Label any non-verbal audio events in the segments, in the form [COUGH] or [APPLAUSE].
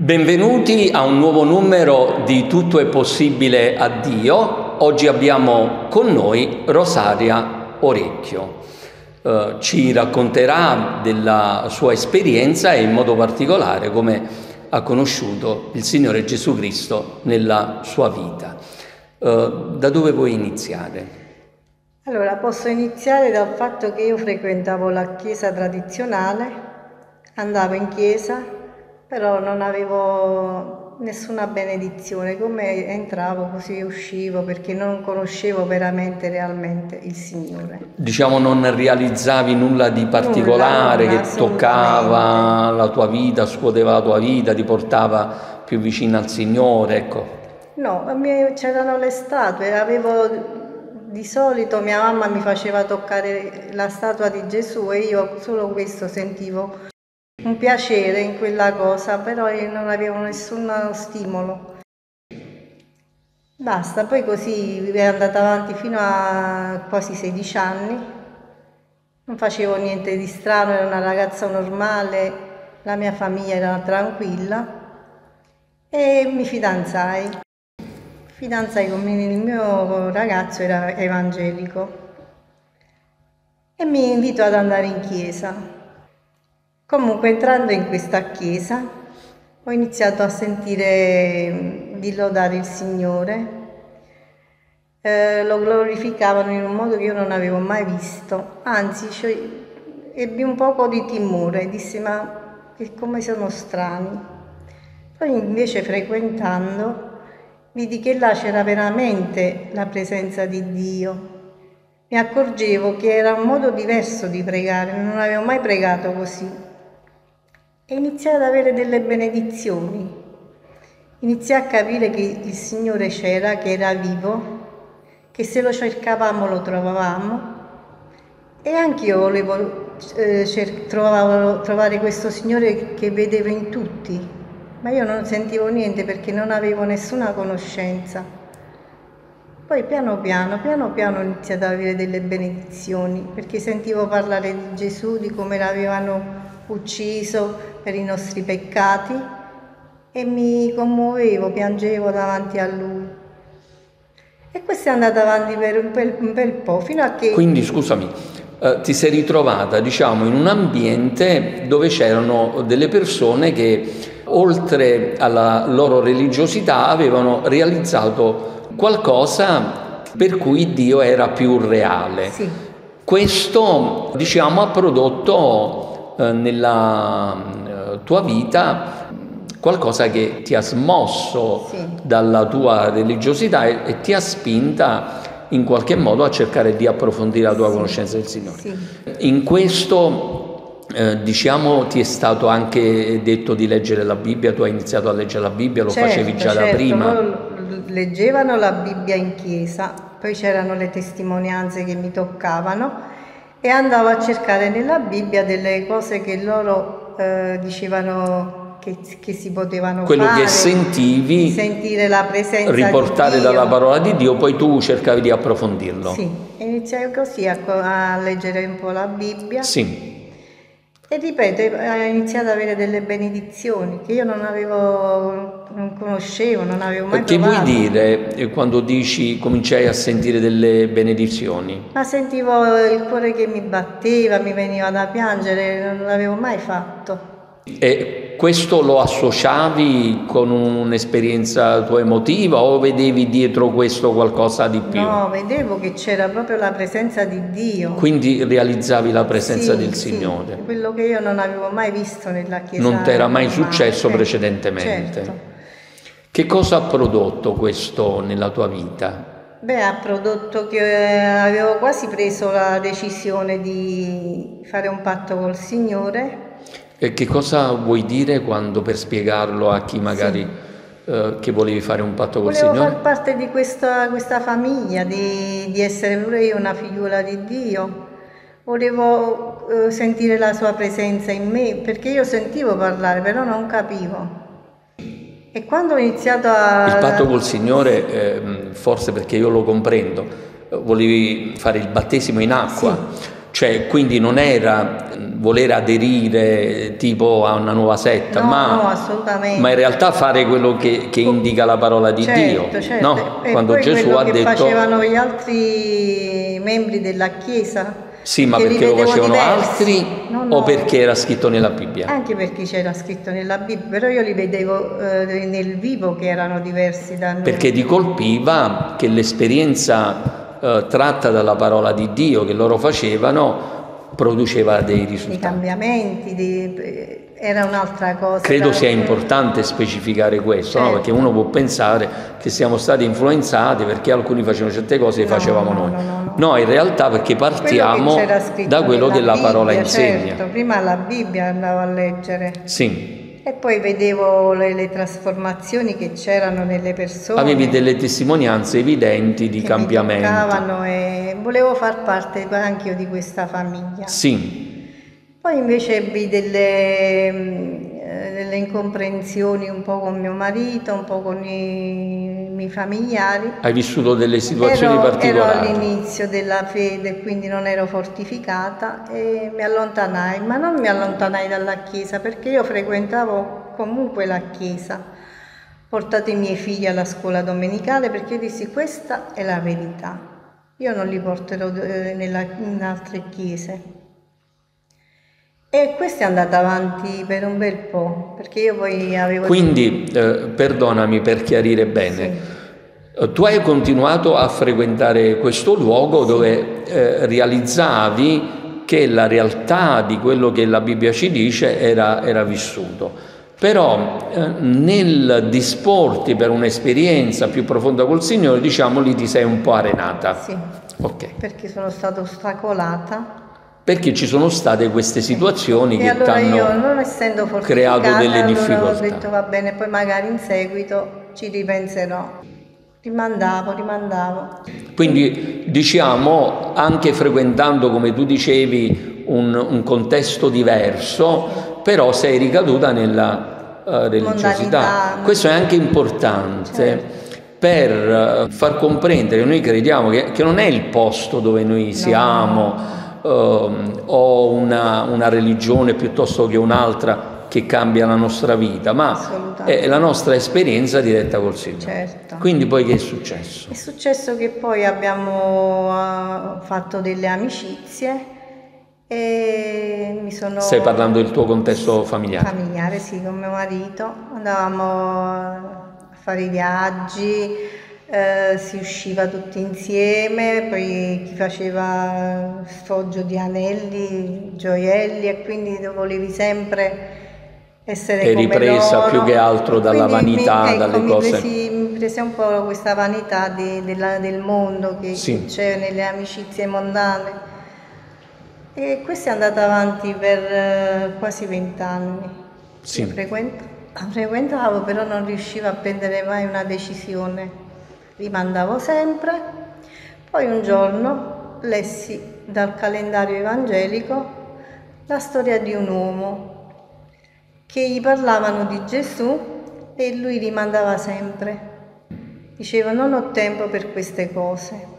Benvenuti a un nuovo numero di Tutto è possibile a Dio. Oggi abbiamo con noi Rosaria Orecchio. Eh, ci racconterà della sua esperienza e in modo particolare come ha conosciuto il Signore Gesù Cristo nella sua vita. Eh, da dove vuoi iniziare? Allora, posso iniziare dal fatto che io frequentavo la chiesa tradizionale, andavo in chiesa, però non avevo nessuna benedizione, come entravo così uscivo perché non conoscevo veramente realmente il Signore. Diciamo non realizzavi nulla di particolare nulla, che toccava la tua vita, scuoteva la tua vita, ti portava più vicino al Signore, ecco. No, c'erano le statue, avevo di solito mia mamma mi faceva toccare la statua di Gesù e io solo questo sentivo un piacere in quella cosa, però io non avevo nessun stimolo. Basta, poi così è andata avanti fino a quasi 16 anni, non facevo niente di strano, ero una ragazza normale, la mia famiglia era tranquilla e mi fidanzai. Fidanzai con me, il mio ragazzo era evangelico e mi invitò ad andare in chiesa. Comunque entrando in questa chiesa ho iniziato a sentire mm, di lodare il Signore, eh, lo glorificavano in un modo che io non avevo mai visto, anzi cioè, ebbi un poco di timore, dissi ma che come sono strani. Poi invece frequentando vidi che là c'era veramente la presenza di Dio. Mi accorgevo che era un modo diverso di pregare, non avevo mai pregato così e iniziai ad avere delle benedizioni. Iniziai a capire che il Signore c'era, che era vivo, che se lo cercavamo lo trovavamo e anche io volevo eh, trovavo, trovare questo Signore che vedevo in tutti, ma io non sentivo niente perché non avevo nessuna conoscenza. Poi piano piano, piano piano ho iniziato ad avere delle benedizioni perché sentivo parlare di Gesù, di come l'avevano ucciso per i nostri peccati e mi commuovevo, piangevo davanti a Lui. E questo è andato avanti per un bel, un bel po', fino a che... Quindi scusami, eh, ti sei ritrovata diciamo in un ambiente dove c'erano delle persone che oltre alla loro religiosità avevano realizzato qualcosa per cui Dio era più reale. Sì. Questo diciamo ha prodotto eh, nella tua vita qualcosa che ti ha smosso sì. dalla tua religiosità e, e, ti ha spinta in qualche modo a cercare di approfondire la tua sì. conoscenza del Signore. Sì. In questo, eh, diciamo, ti è stato anche detto di leggere la Bibbia, tu hai iniziato a leggere la Bibbia, lo certo, facevi già certo. da prima. Leggevano la Bibbia in chiesa, poi c'erano le testimonianze che mi toccavano e andavo a cercare nella Bibbia delle cose che loro eh, dicevano che, che, si potevano Quello fare. Quello che sentivi, sentire la presenza riportare dalla parola di Dio, poi tu cercavi di approfondirlo. Sì, iniziai così a, a leggere un po' la Bibbia. Sì. E ripeto, ho iniziato ad avere delle benedizioni che io non avevo, non conoscevo, non avevo mai Che provato. vuoi dire eh, quando dici cominciai a sentire delle benedizioni? Ma sentivo il cuore che mi batteva, mi veniva da piangere, non l'avevo mai fatto. E questo lo associavi con un'esperienza tua emotiva o vedevi dietro questo qualcosa di più? No, vedevo che c'era proprio la presenza di Dio. Quindi realizzavi la presenza sì, del sì, Signore. Quello che io non avevo mai visto nella Chiesa. Non ti era mai successo certo, precedentemente. Certo. Che cosa ha prodotto questo nella tua vita? Beh, ha prodotto che eh, avevo quasi preso la decisione di fare un patto col Signore e che cosa vuoi dire quando per spiegarlo a chi magari sì. eh, che volevi fare un patto col Volevo Signore? far parte di questa, questa famiglia, di, di, essere pure io una figura di Dio. Volevo eh, sentire la sua presenza in me, perché io sentivo parlare, però non capivo. E quando ho iniziato a... Il patto col Signore, eh, forse perché io lo comprendo, volevi fare il battesimo in acqua. Sì Cioè, quindi non era voler aderire tipo a una nuova setta, no, ma, no, ma, in realtà fare quello che, che indica la parola di certo, Dio. Certo. No? E Quando Gesù ha che detto... facevano gli altri membri della Chiesa. Sì, ma perché lo facevano diversi. altri no, no. o perché era scritto nella Bibbia? Anche perché c'era scritto nella Bibbia, però io li vedevo eh, nel vivo che erano diversi da noi. Perché ti colpiva che l'esperienza eh, tratta dalla parola di Dio che loro facevano produceva dei risultati. I cambiamenti, di, era un'altra cosa. Credo sia importante specificare questo, certo. no? perché uno può pensare che siamo stati influenzati perché alcuni facevano certe cose e no, facevamo no, noi. No, in realtà perché partiamo quello da quello che la Bibbia, parola insegna. Certo, prima la Bibbia andavo a leggere. Sì. E poi vedevo le, le, trasformazioni che c'erano nelle persone. Avevi delle testimonianze evidenti di cambiamento. E volevo far parte anche io di questa famiglia. Sì. Poi invece ebbi delle, delle, incomprensioni un po' con mio marito, un po' con i miei familiari. Hai vissuto delle situazioni ero, particolari? Ero all'inizio della fede, quindi non ero fortificata e mi allontanai, ma non mi allontanai dalla chiesa perché io frequentavo comunque la chiesa. Portato i miei figli alla scuola domenicale perché dissi questa è la verità. Io non li porterò eh, in altre chiese. E questo è andato avanti per un bel po', perché io poi avevo... Quindi, eh, perdonami per chiarire bene, sì. Eh, tu hai continuato a frequentare questo luogo dove eh, realizzavi che la realtà di quello che la Bibbia ci dice era, era vissuto. Però eh, nel disporti per un'esperienza più profonda col Signore, diciamo lì ti sei un po' arenata. Sì, okay. perché sono stata ostacolata perché ci sono state queste situazioni e che allora hanno io, non essendo creato delle allora difficoltà. ho detto va bene, poi magari in seguito ci ripenserò. Rimandavo, rimandavo. Quindi diciamo, anche frequentando, come tu dicevi, un, un contesto diverso, però sei ricaduta nella uh, religiosità. Mondalità. Questo è anche importante. Certo per eh, far comprendere noi crediamo che, che, non è il posto dove noi siamo, uh, o una, una, religione piuttosto che un'altra che cambia la nostra vita, ma è la nostra esperienza diretta col Signore. Certo. Quindi poi che è successo? È successo che poi abbiamo uh, fatto delle amicizie e mi sono... Stai parlando del tuo contesto familiare? Familiare, sì, con mio marito. Andavamo a fare i viaggi, eh, si usciva tutti insieme, poi chi faceva sfoggio di anelli, gioielli e quindi volevi sempre essere Eri come presa loro. più che altro dalla quindi vanità, mi, ecco, dalle mi cose. Presi, mi prese un po' questa vanità di, della, del mondo che, sì. c'è nelle amicizie mondane. E questo è andato avanti per uh, quasi vent'anni. Sì. frequentavo, però non riuscivo a prendere mai una decisione rimandavo sempre. Poi un giorno lessi dal calendario evangelico la storia di un uomo che gli parlavano di Gesù e lui rimandava sempre. Diceva non ho tempo per queste cose.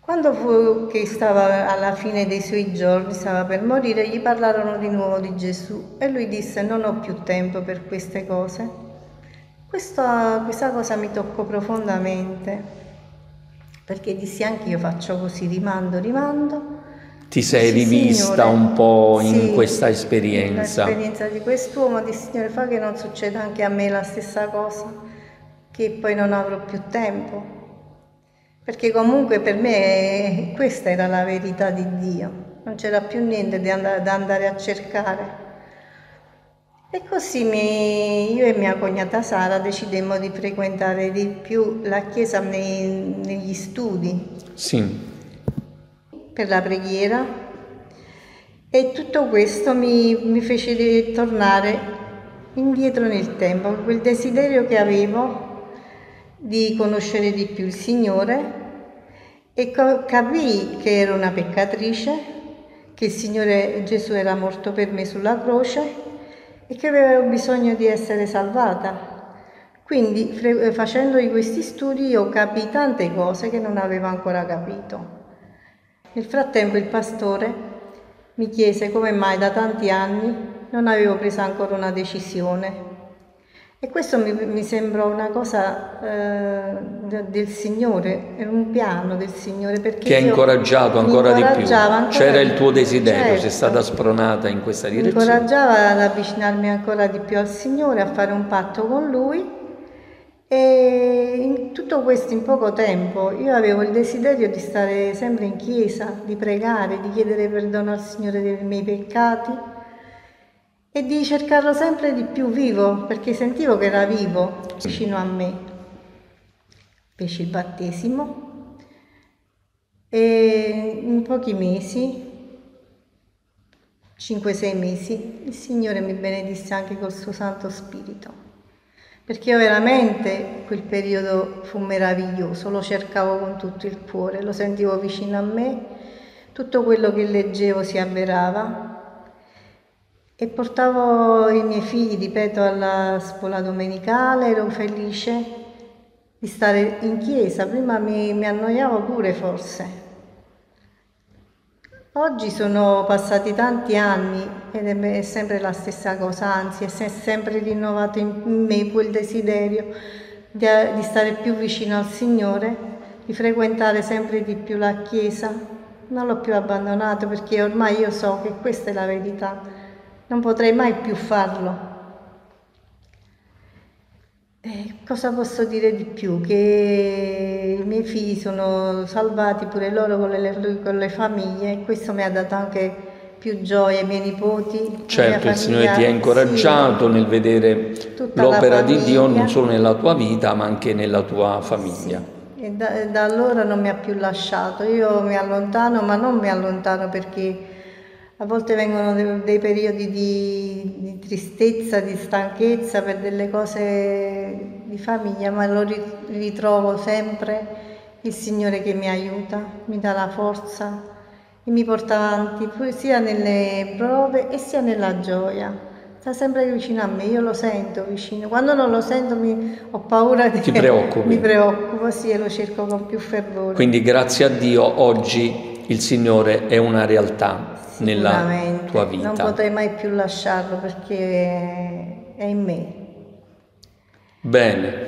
Quando fu che stava alla fine dei suoi giorni, stava per morire, gli parlarono di nuovo di Gesù e lui disse non ho più tempo per queste cose. Questa, questa cosa mi toccò profondamente, perché dissi anche io faccio così, rimando, rimando. Ti sei dissi, rivista Signore, un po' in sì, questa esperienza. L'esperienza di quest'uomo, di Signore, fa che non succeda anche a me la stessa cosa, che poi non avrò più tempo. Perché comunque per me questa era la verità di Dio, non c'era più niente da andare, da andare a cercare. E così mi, io e mia cognata Sara decidemmo di frequentare di più la chiesa nei, negli studi. Sì. Per la preghiera. E tutto questo mi, mi fece tornare indietro nel tempo, quel desiderio che avevo di conoscere di più il Signore e capii che ero una peccatrice, che il Signore Gesù era morto per me sulla croce e che avevo bisogno di essere salvata. Quindi facendo questi studi io capii tante cose che non avevo ancora capito. Nel frattempo il pastore mi chiese come mai da tanti anni non avevo preso ancora una decisione e questo mi, mi sembrò una cosa eh, del Signore, era un piano del Signore. Perché Ti ha incoraggiato ancora di più. Ancora C'era il tuo desiderio, certo, sei stata spronata in questa direzione. Mi incoraggiava ad avvicinarmi ancora di più al Signore, a fare un patto con Lui. E in tutto questo in poco tempo io avevo il desiderio di stare sempre in chiesa, di pregare, di chiedere perdono al Signore dei miei peccati e di cercarlo sempre di più vivo, perché sentivo che era vivo vicino a me. Feci il battesimo e in pochi mesi, 5-6 mesi, il Signore mi benedisse anche col suo Santo Spirito. Perché io veramente quel periodo fu meraviglioso, lo cercavo con tutto il cuore, lo sentivo vicino a me, tutto quello che leggevo si avverava e portavo i miei figli, ripeto, alla scuola domenicale, ero felice di stare in chiesa, prima mi, mi annoiavo pure forse. Oggi sono passati tanti anni ed è sempre la stessa cosa, anzi è sempre rinnovato in me quel desiderio di, di stare più vicino al Signore, di frequentare sempre di più la Chiesa. Non l'ho più abbandonato perché ormai io so che questa è la verità non potrei mai più farlo. Eh, cosa posso dire di più? Che i miei figli sono salvati pure loro con le, con le famiglie e questo mi ha dato anche più gioia ai miei nipoti. Certo, il Signore ti ha incoraggiato sì, nel vedere l'opera di Dio non solo nella tua vita ma anche nella tua famiglia. Sì. E da, da allora non mi ha più lasciato. Io mi allontano, ma non mi allontano perché a volte vengono dei, periodi di, di, tristezza, di stanchezza per delle cose di famiglia, ma lo ritrovo sempre il Signore che mi aiuta, mi dà la forza e mi porta avanti sia nelle prove e sia nella gioia. Sta sempre vicino a me, io lo sento vicino. Quando non lo sento mi, ho paura di... Ti preoccupi? [LAUGHS] Mi preoccupo, sì, e lo cerco con più fervore. Quindi grazie a Dio oggi il Signore è una realtà nella tua vita. Non potrei mai più lasciarlo perché è in me. Bene,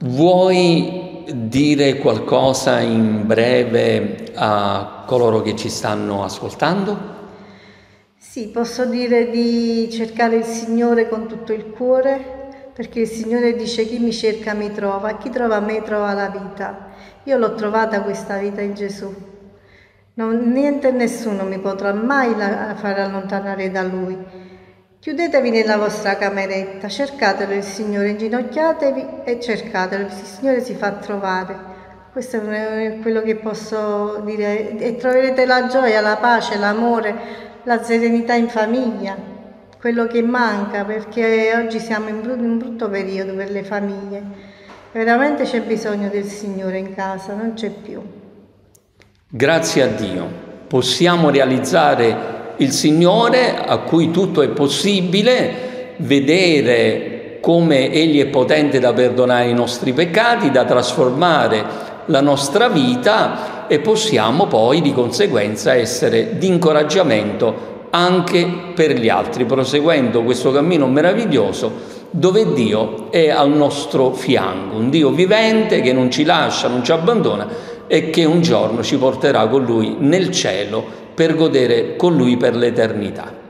vuoi dire qualcosa in breve a coloro che ci stanno ascoltando? Sì, posso dire di cercare il Signore con tutto il cuore, perché il Signore dice chi mi cerca mi trova, chi trova me trova la vita. Io l'ho trovata questa vita in Gesù. Non, niente e nessuno mi potrà mai la, far allontanare da Lui. Chiudetevi nella vostra cameretta, cercatelo il Signore, inginocchiatevi e cercatelo, il Signore si fa trovare. Questo è quello che posso dire e troverete la gioia, la pace, l'amore, la serenità in famiglia, quello che manca perché oggi siamo in un brutto periodo per le famiglie. Veramente c'è bisogno del Signore in casa, non c'è più. Grazie a Dio possiamo realizzare il Signore a cui tutto è possibile, vedere come Egli è potente da perdonare i nostri peccati, da trasformare la nostra vita e possiamo poi di conseguenza essere di incoraggiamento anche per gli altri, proseguendo questo cammino meraviglioso dove Dio è al nostro fianco, un Dio vivente che non ci lascia, non ci abbandona e che un giorno ci porterà con lui nel cielo per godere con lui per l'eternità.